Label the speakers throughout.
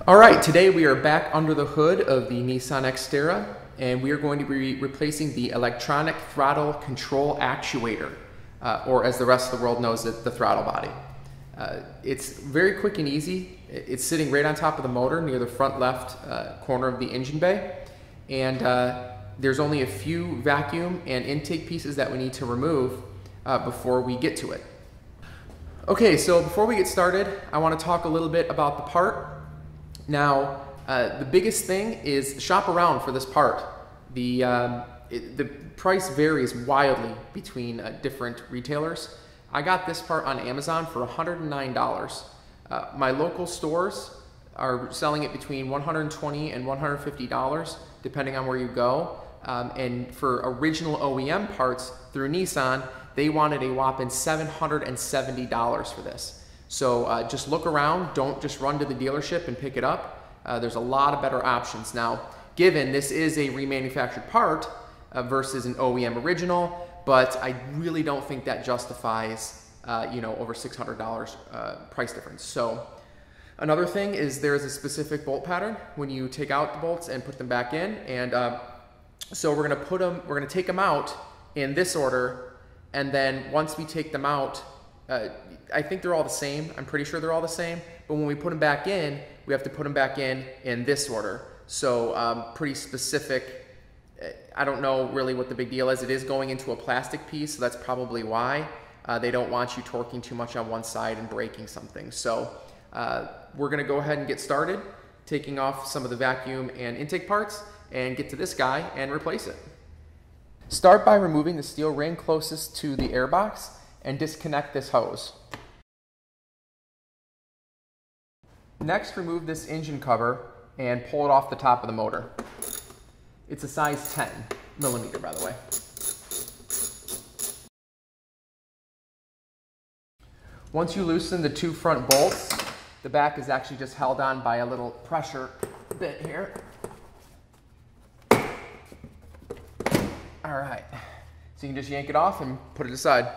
Speaker 1: All right, today we are back under the hood of the Nissan Xterra and we are going to be replacing the electronic throttle control actuator, uh, or as the rest of the world knows it, the throttle body. Uh, it's very quick and easy. It's sitting right on top of the motor near the front left uh, corner of the engine bay. And uh, there's only a few vacuum and intake pieces that we need to remove uh, before we get to it. Okay, so before we get started, I want to talk a little bit about the part. Now, uh, the biggest thing is shop around for this part. The, um, it, the price varies wildly between uh, different retailers. I got this part on Amazon for $109. Uh, my local stores are selling it between 120 and $150 depending on where you go. Um, and for original OEM parts through Nissan, they wanted a whopping $770 for this. So uh, just look around, don't just run to the dealership and pick it up. Uh, there's a lot of better options. Now, given this is a remanufactured part uh, versus an OEM original, but I really don't think that justifies, uh, you know, over $600 uh, price difference. So another thing is there's a specific bolt pattern when you take out the bolts and put them back in. And uh, so we're gonna put them, we're gonna take them out in this order. And then once we take them out, uh, I think they're all the same. I'm pretty sure they're all the same. But when we put them back in, we have to put them back in in this order. So um, pretty specific. Uh, I don't know really what the big deal is. It is going into a plastic piece, so that's probably why. Uh, they don't want you torquing too much on one side and breaking something. So uh, we're gonna go ahead and get started, taking off some of the vacuum and intake parts and get to this guy and replace it. Start by removing the steel ring closest to the airbox and disconnect this hose. Next, remove this engine cover and pull it off the top of the motor. It's a size 10 millimeter, by the way. Once you loosen the two front bolts, the back is actually just held on by a little pressure bit here. All right, so you can just yank it off and put it aside.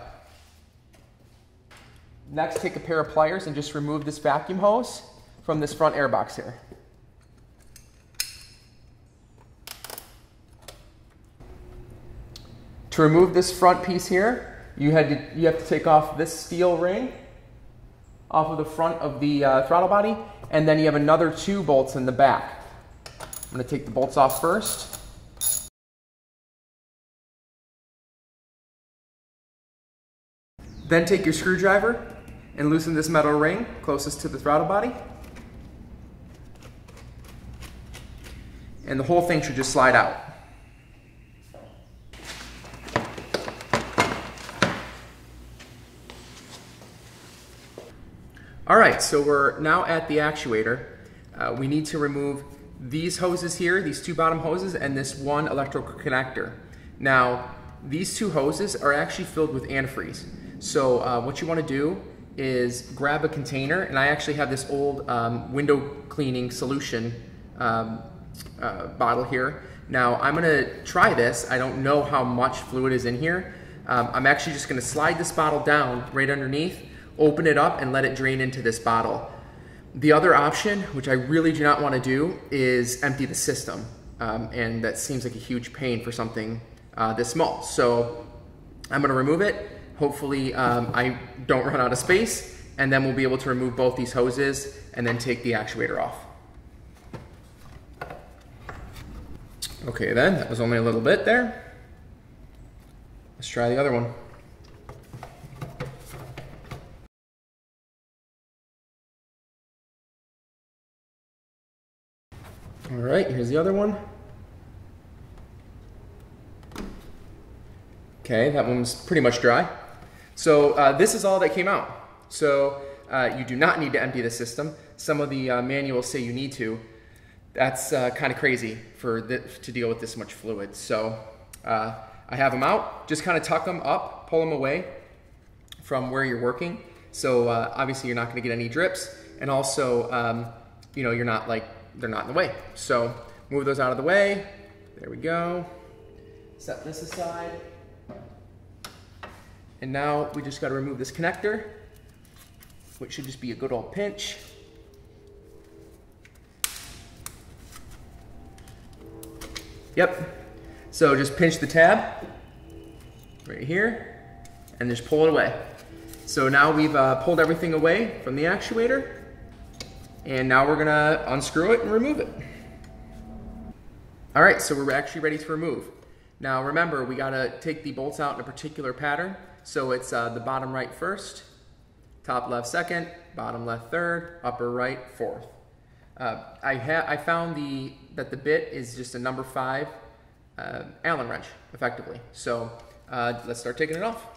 Speaker 1: Next, take a pair of pliers and just remove this vacuum hose from this front airbox here. To remove this front piece here, you, had to, you have to take off this steel ring off of the front of the uh, throttle body, and then you have another two bolts in the back. I'm gonna take the bolts off first. Then take your screwdriver and loosen this metal ring closest to the throttle body. And the whole thing should just slide out. All right, so we're now at the actuator. Uh, we need to remove these hoses here, these two bottom hoses, and this one electrical connector. Now, these two hoses are actually filled with antifreeze. So uh, what you want to do is grab a container, and I actually have this old um, window cleaning solution um, uh, bottle here. Now I'm gonna try this. I don't know how much fluid is in here. Um, I'm actually just gonna slide this bottle down right underneath, open it up and let it drain into this bottle. The other option, which I really do not wanna do, is empty the system. Um, and that seems like a huge pain for something uh, this small. So I'm gonna remove it. Hopefully um, I don't run out of space and then we'll be able to remove both these hoses and then take the actuator off. Okay then, that was only a little bit there. Let's try the other one. All right, here's the other one. Okay, that one's pretty much dry. So uh, this is all that came out. So uh, you do not need to empty the system. Some of the uh, manuals say you need to, that's uh, kind of crazy for to deal with this much fluid. So uh, I have them out, just kind of tuck them up, pull them away from where you're working. So uh, obviously you're not gonna get any drips and also, um, you know, you're not like, they're not in the way. So move those out of the way. There we go. Set this aside. And now we just gotta remove this connector, which should just be a good old pinch. Yep. So just pinch the tab right here and just pull it away. So now we've uh, pulled everything away from the actuator and now we're gonna unscrew it and remove it. All right, so we're actually ready to remove. Now remember, we gotta take the bolts out in a particular pattern so it's uh, the bottom right first, top left second, bottom left third, upper right fourth. Uh, I, I found the that the bit is just a number five uh, Allen wrench, effectively. So uh, let's start taking it off.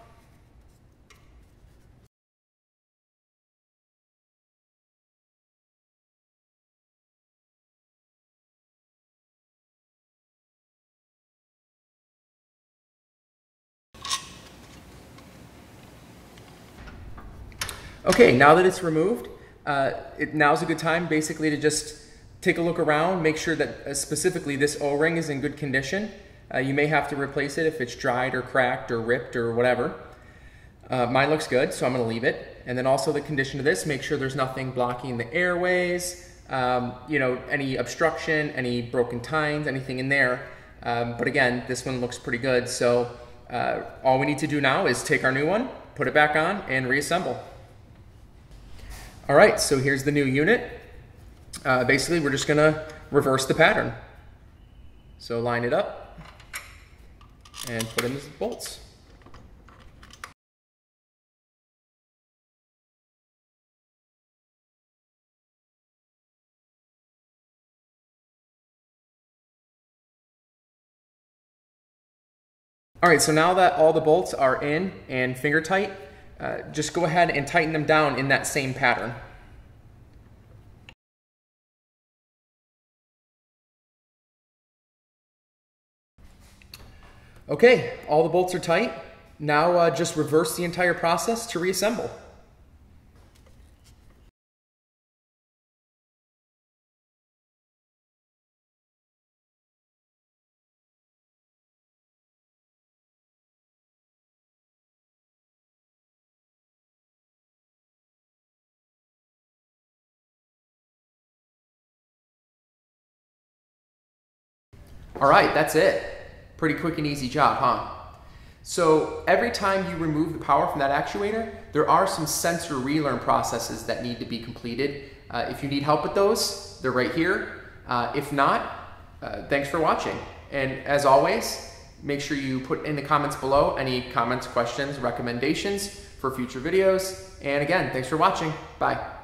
Speaker 1: Okay, now that it's removed, uh, it, now's a good time basically to just take a look around, make sure that uh, specifically this O-ring is in good condition. Uh, you may have to replace it if it's dried or cracked or ripped or whatever. Uh, mine looks good, so I'm gonna leave it. And then also the condition of this, make sure there's nothing blocking the airways, um, you know, any obstruction, any broken tines, anything in there. Um, but again, this one looks pretty good. So uh, all we need to do now is take our new one, put it back on and reassemble. All right, so here's the new unit. Uh, basically, we're just gonna reverse the pattern. So line it up and put in the bolts. All right, so now that all the bolts are in and finger tight, uh, just go ahead and tighten them down in that same pattern. Okay, all the bolts are tight. Now uh, just reverse the entire process to reassemble. All right, that's it. Pretty quick and easy job, huh? So every time you remove the power from that actuator, there are some sensor relearn processes that need to be completed. Uh, if you need help with those, they're right here. Uh, if not, uh, thanks for watching. And as always, make sure you put in the comments below any comments, questions, recommendations for future videos. And again, thanks for watching. Bye.